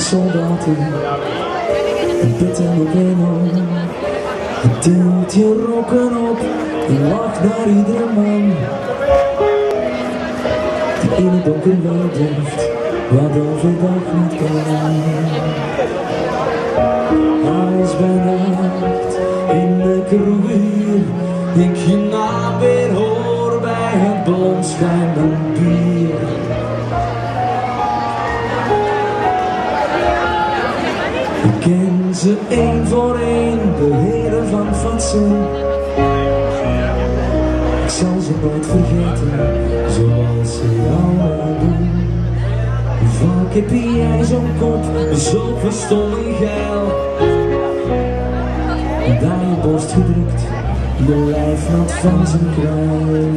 de soldaten. Een pit en een hemel. Je rokken op en lacht naar iedere man. Die in het donker leeft, wat overdag niet kan. Als bij in de kroeg ik je naam weer hoor bij het blond schijnend bier. Ik ken ze één voor één, de heren van fatsoen. Ik zal ze nooit vergeten, zoals ze jou doen. Vaak heb jij zo'n kop, zo verstom en geil. Daar je borst gedrukt, je lijf nat van zijn kruil.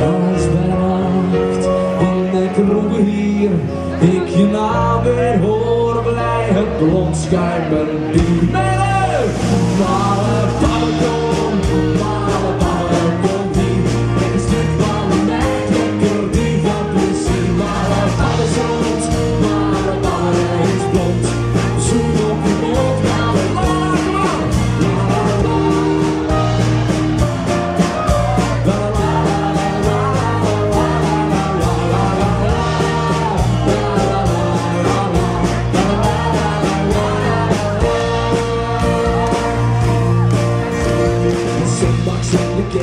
Als bij nacht in de kroeg hier, ik je naam weer blond schuimen bier.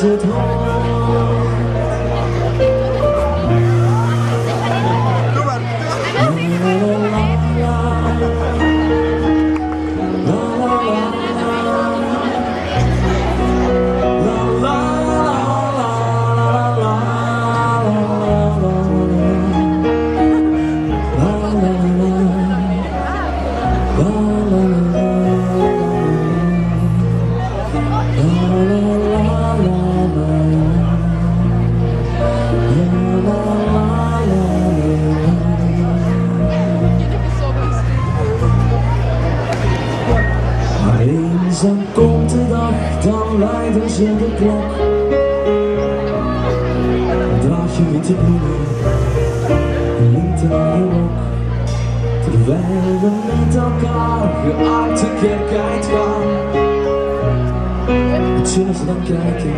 zoals het dan komt de dag, dan luiden ze de klok. Draag je witte bloemen, en linten aan je rok. Terwijl we met elkaar geaard de kerk uitgaan. Wat zullen ze dan kijken?